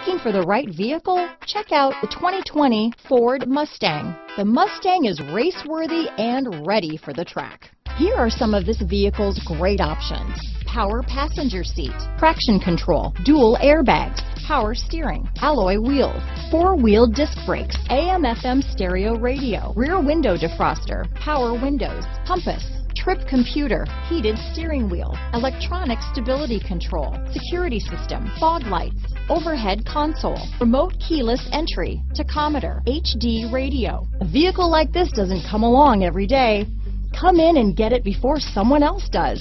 Looking for the right vehicle? Check out the 2020 Ford Mustang. The Mustang is race-worthy and ready for the track. Here are some of this vehicle's great options. Power passenger seat, traction control, dual airbags, power steering, alloy wheels, four-wheel disc brakes, AM FM stereo radio, rear window defroster, power windows, compass, trip computer, heated steering wheel, electronic stability control, security system, fog lights, overhead console, remote keyless entry, tachometer, HD radio. A vehicle like this doesn't come along every day. Come in and get it before someone else does.